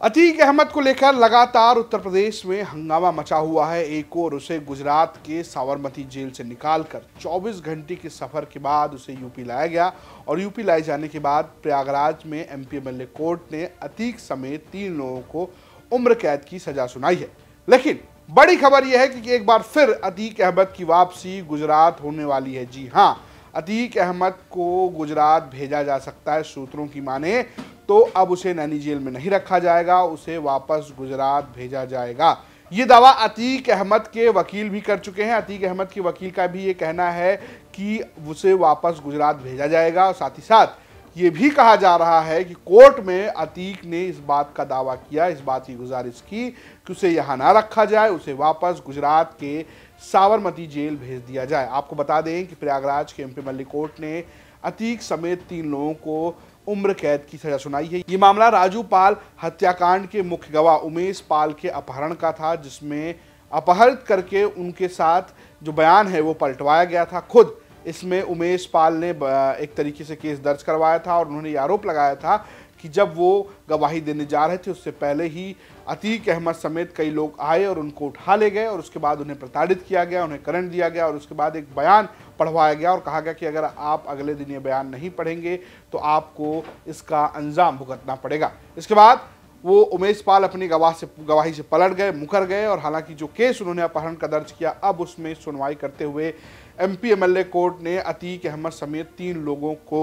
अतीक अहमद को लेकर लगातार उत्तर प्रदेश में हंगामा मचा हुआ है। एक और उसे गुजरात के साबरमती जेल से निकालकर 24 घंटे के सफ़र के बाद उसे यूपी लाया गया और यूपी लाए जाने के बाद प्रयागराज में एमपी एमएलए कोर्ट ने अतीक समेत तीन लोगों को उम्र कैद की सजा सुनाई है। लेकिन बड़ी खबर यह है कि एक बार फिर अतीक अहमद की वापसी गुजरात होने वाली है। जी हाँ अतीक अहमद को गुजरात भेजा जा सकता है, सूत्रों की माने तो अब उसे नैनी जेल में नहीं रखा जाएगा, उसे वापस गुजरात भेजा जाएगा। ये दावा अतीक अहमद के वकील भी कर चुके हैं। अतीक अहमद के वकील का भी ये कहना है कि उसे वापस गुजरात भेजा जाएगा। और साथ ही साथ ये भी कहा जा रहा है कि कोर्ट में अतीक ने इस बात का दावा किया, इस बात की गुजारिश की कि उसे यहाँ ना रखा जाए, उसे वापस गुजरात के साबरमती जेल भेज दिया जाए। आपको बता दें कि प्रयागराज के एमपी मल्लिक कोर्ट ने अतीक समेत तीन लोगों को उम्र कैद की सजा सुनाई है ये मामला राजू पाल हत्याकांड के मुख्य गवाह उमेश पाल के अपहरण का था, जिसमें अपहरित करके उनके साथ जो बयान है वो पलटवाया गया था खुद। इसमें उमेश पाल ने एक तरीके से केस दर्ज करवाया था और उन्होंने ये आरोप लगाया था कि जब वो गवाही देने जा रहे थे, उससे पहले ही अतीक अहमद समेत कई लोग आए और उनको उठा ले गए और उसके बाद उन्हें प्रताड़ित किया गया, उन्हें करंट दिया गया और उसके बाद एक बयान पढ़वाया गया और कहा गया कि अगर आप अगले दिन ये बयान नहीं पढ़ेंगे तो आपको इसका अंजाम भुगतना पड़ेगा। इसके बाद वो उमेश पाल अपनी गवाह से, गवाही से पलट गए, मुकर गए और हालाँकि जो केस उन्होंने अपहरण का दर्ज किया, अब उसमें सुनवाई करते हुए एमपी एमएलए कोर्ट ने अतीक अहमद समेत तीन लोगों को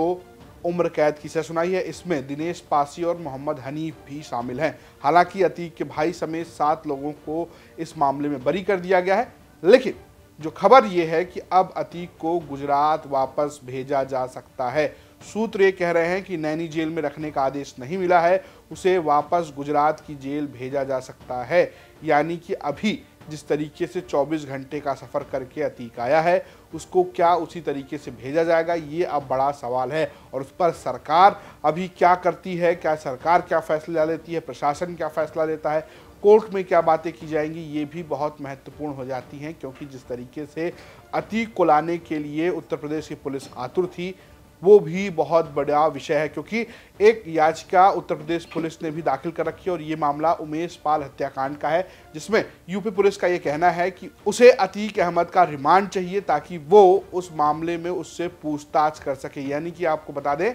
उम्र कैद की सजा सुनाई है। इसमें दिनेश पासी और मोहम्मद हनीफ भी शामिल हैं। हालाँकि अतीक के भाई समेत सात लोगों को इस मामले में बरी कर दिया गया है। लेकिन जो खबर ये है कि अब अतीक को गुजरात वापस भेजा जा सकता है। सूत्र ये कह रहे हैं कि नैनी जेल में रखने का आदेश नहीं मिला है, उसे वापस गुजरात की जेल भेजा जा सकता है। यानी कि अभी जिस तरीके से 24 घंटे का सफ़र करके अतीक आया है, उसको क्या उसी तरीके से भेजा जाएगा, ये अब बड़ा सवाल है। और उस पर सरकार अभी क्या करती है, क्या सरकार क्या फैसला लेती है, प्रशासन क्या फैसला लेता है कोर्ट में क्या बातें की जाएँगी, ये भी बहुत महत्वपूर्ण हो जाती हैं, क्योंकि जिस तरीके से अतीक को लाने के लिए उत्तर प्रदेश की पुलिस आतुर थी, वो भी बहुत बड़ा विषय है, क्योंकि एक याचिका उत्तर प्रदेश पुलिस ने भी दाखिल कर रखी है और ये मामला उमेश पाल हत्याकांड का है, जिसमें यूपी पुलिस का ये कहना है कि उसे अतीक अहमद का रिमांड चाहिए ताकि वो उस मामले में उससे पूछताछ कर सके। यानी कि आपको बता दें,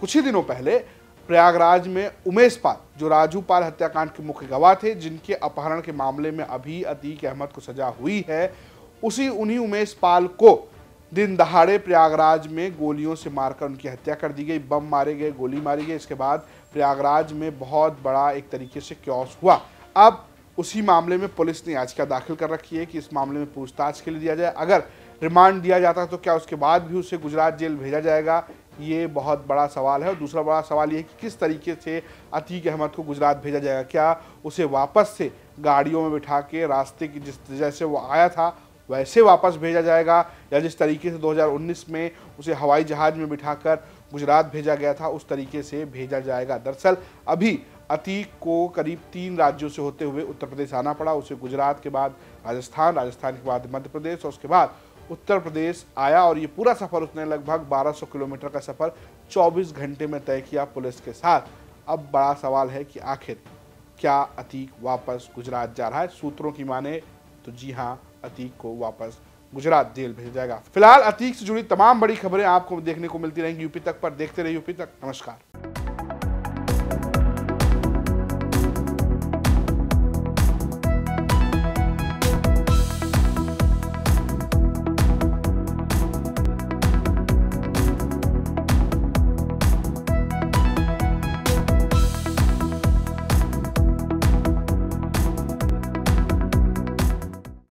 कुछ ही दिनों पहले प्रयागराज में उमेश पाल, जो राजू पाल हत्याकांड के मुख्य गवाह थे, जिनके अपहरण के मामले में अभी अतीक अहमद को सजा हुई है, उसी उन्हीं उमेश पाल को दिन दहाड़े प्रयागराज में गोलियों से मारकर उनकी हत्या कर दी गई। बम मारे गए, गोली मारी गई, इसके बाद प्रयागराज में बहुत बड़ा एक तरीके से क्योस हुआ। अब उसी मामले में पुलिस ने याचिका दाखिल कर रखी है कि इस मामले में पूछताछ के लिए दिया जाए। अगर रिमांड दिया जाता है तो क्या उसके बाद भी उसे गुजरात जेल भेजा जाएगा? ये बहुत बड़ा सवाल है और दूसरा बड़ा सवाल ये कि किस तरीके से अतीक अहमद को गुजरात भेजा जाएगा? क्या उसे वापस से गाड़ियों में बिठा के रास्ते की जिस जैसे वो आया था, वैसे वापस भेजा जाएगा? या जिस तरीके से 2019 में उसे हवाई जहाज़ में बिठाकर गुजरात भेजा गया था, उस तरीके से भेजा जाएगा? दरअसल अभी अतीक को करीब तीन राज्यों से होते हुए उत्तर प्रदेश आना पड़ा। उसे गुजरात के बाद राजस्थान राजस्थान के बाद मध्य प्रदेश और उसके बाद उत्तर प्रदेश आया और ये पूरा सफ़र उसने लगभग 1200 किलोमीटर का सफ़र 24 घंटे में तय किया पुलिस के साथ। अब बड़ा सवाल है कि आखिर क्या अतीक वापस गुजरात जा रहा है? सूत्रों की माने तो जी हाँ अतीक को वापस गुजरात जेल भेजा जाएगा। फ़िलहाल अतीक से जुड़ी तमाम बड़ी खबरें आपको देखने को मिलती रहेंगी। यूपी तक पर देखते रहे यूपी तक, नमस्कार।